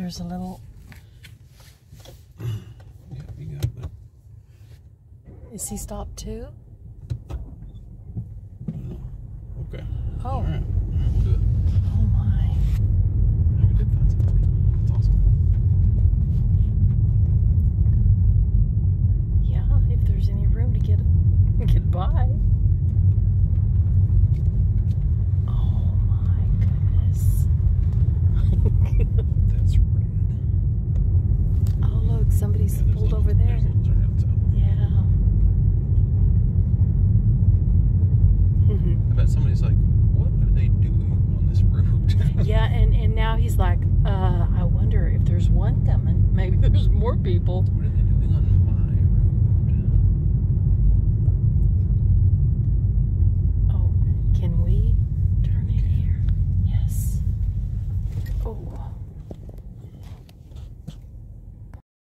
there's a little. Yeah, you got it. Is he stopped too? Okay. Oh. All right. All right, we'll do it. Oh my. Yeah, we did find somebody. That's awesome. Yeah, if there's any room to get get by. Oh my goodness. That's rad. oh look, somebody's pulled over there. There's little turnouts out. Yeah. I bet somebody's like, what are they doing on this road? yeah, and and now he's like, uh, I wonder if there's one coming. Maybe there's more people. What are they doing on my road? Oh, can we